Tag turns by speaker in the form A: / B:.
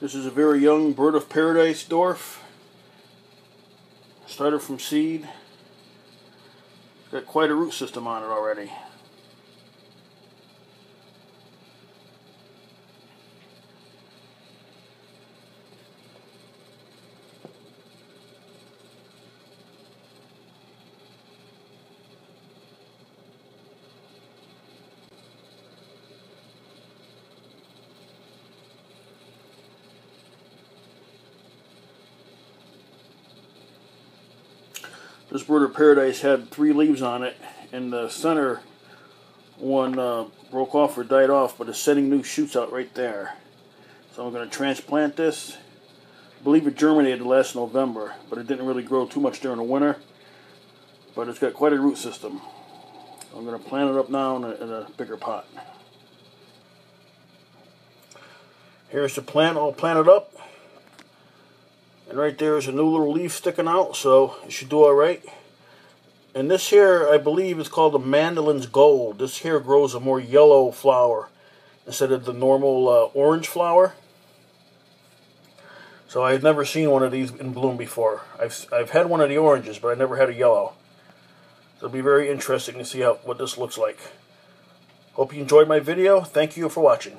A: This is a very young bird of paradise dwarf. Started from seed. Got quite a root system on it already. This bird of paradise had three leaves on it, and the center one uh, broke off or died off, but it's setting new shoots out right there. So I'm going to transplant this. I believe it germinated last November, but it didn't really grow too much during the winter. But it's got quite a root system. I'm going to plant it up now in a, in a bigger pot. Here's the plant all planted up. And right there is a new little leaf sticking out, so it should do alright. And this here, I believe, is called the Mandela's Gold. This here grows a more yellow flower instead of the normal uh, orange flower. So I've never seen one of these in bloom before. I've, I've had one of the oranges, but I never had a yellow. So it'll be very interesting to see how what this looks like. Hope you enjoyed my video. Thank you for watching.